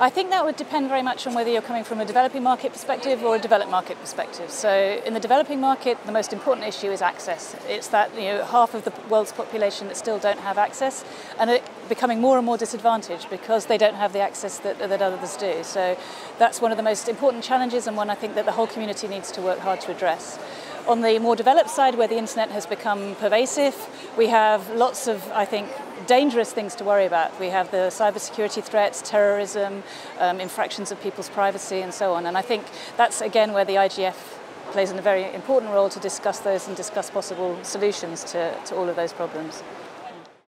I think that would depend very much on whether you're coming from a developing market perspective or a developed market perspective. So in the developing market, the most important issue is access. It's that you know half of the world's population that still don't have access, and it becoming more and more disadvantaged because they don't have the access that, that others do. So that's one of the most important challenges, and one I think that the whole community needs to work hard to address. On the more developed side, where the internet has become pervasive, we have lots of, I think, dangerous things to worry about. We have the cybersecurity threats, terrorism, um, infractions of people's privacy, and so on. And I think that's again where the IGF plays a very important role to discuss those and discuss possible solutions to, to all of those problems.